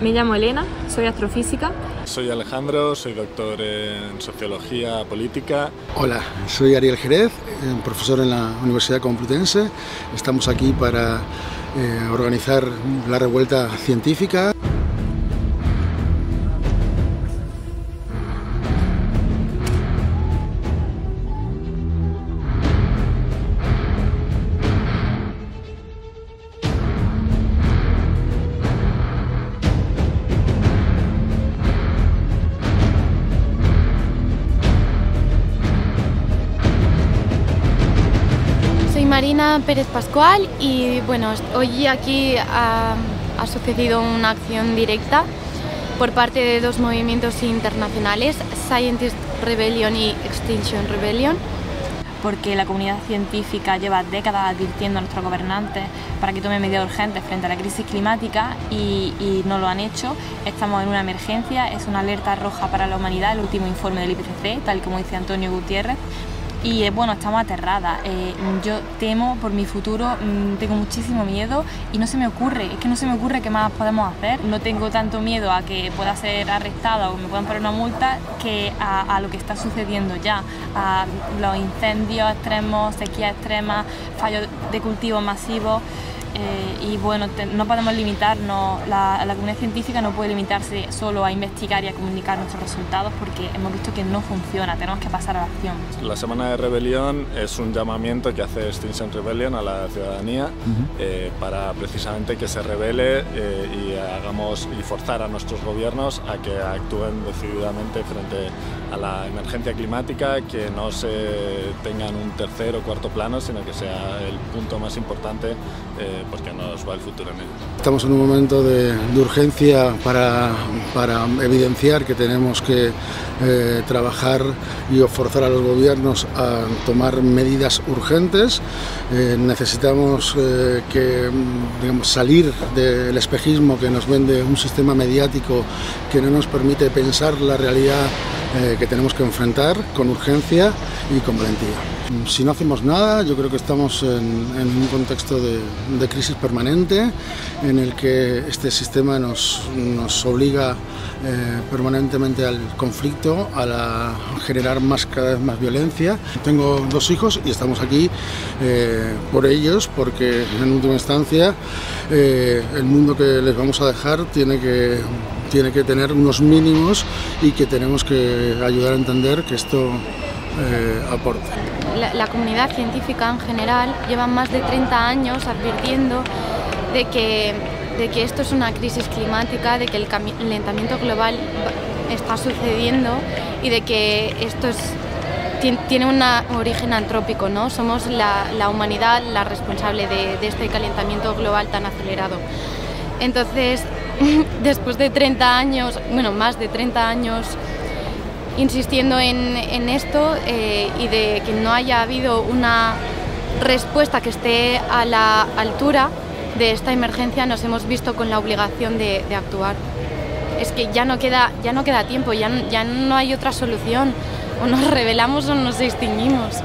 Me llamo Elena, soy astrofísica. Soy Alejandro, soy doctor en Sociología Política. Hola, soy Ariel Jerez, eh, profesor en la Universidad Complutense. Estamos aquí para eh, organizar la revuelta científica. Marina Pérez Pascual y bueno, hoy aquí ha, sucedido una acción directa por parte de dos movimientos internacionales, Scientist Rebellion y Extinction Rebellion. Porque la comunidad científica lleva décadas advirtiendo a nuestros gobernantes para que tomen medidas urgentes frente a la crisis climática y, y no lo han hecho. Estamos en una emergencia, es una alerta roja para la humanidad, el último informe del IPCC, tal como dice Antonio Gutiérrez y eh, bueno, estamos aterradas. Eh, yo temo por mi futuro, mm, tengo muchísimo miedo y no se me ocurre, es que no se me ocurre qué más podemos hacer. No tengo tanto miedo a que pueda ser arrestada o me puedan poner una multa que a, lo que está sucediendo ya, a los incendios extremos, sequías extremas, fallos de cultivo masivos. Eh, y bueno, no podemos limitarnos, la, comunidad científica no puede limitarse solo a investigar y a comunicar nuestros resultados porque hemos visto que no funciona, tenemos que pasar a la acción. La Semana de Rebelión es un llamamiento que hace Extinction Rebellion a la ciudadanía eh, para precisamente que se revele eh, y hagamos y forzar a nuestros gobiernos a que actúen decididamente frente a la emergencia climática, que no se tengan un tercer o cuarto plano, sino que sea el punto más importante porque nos va el futuro en ello. Estamos en un momento de, urgencia para, para, evidenciar que tenemos que eh, trabajar y forzar a los gobiernos a tomar medidas urgentes. Eh, necesitamos eh, que, digamos, salir del espejismo que nos vende un sistema mediático que no nos permite pensar la realidad que tenemos que enfrentar con urgencia y con valentía. Si no hacemos nada, yo creo que estamos en, un contexto de, crisis permanente en el que este sistema nos, nos obliga eh, permanentemente al conflicto, a, generar más, cada vez más violencia. Tengo dos hijos y estamos aquí eh, por ellos porque en última instancia eh, el mundo que les vamos a dejar tiene que, tiene que tener unos mínimos y que tenemos que ayudar a entender que esto eh, aporte. La, comunidad científica en general lleva más de 30 años advirtiendo de que, de que esto es una crisis climática, de que el calentamiento global está sucediendo y de que esto es, tiene un origen antrópico, ¿no? Somos la, la humanidad la responsable de, de este calentamiento global tan acelerado. Entonces, después de 30 años, bueno, más de 30 años insistiendo en, esto eh, y de que no haya habido una respuesta que esté a la altura de esta emergencia, nos hemos visto con la obligación de, actuar. Es que ya no queda, ya no queda tiempo, ya, ya no hay otra solución. O nos rebelamos o nos extinguimos.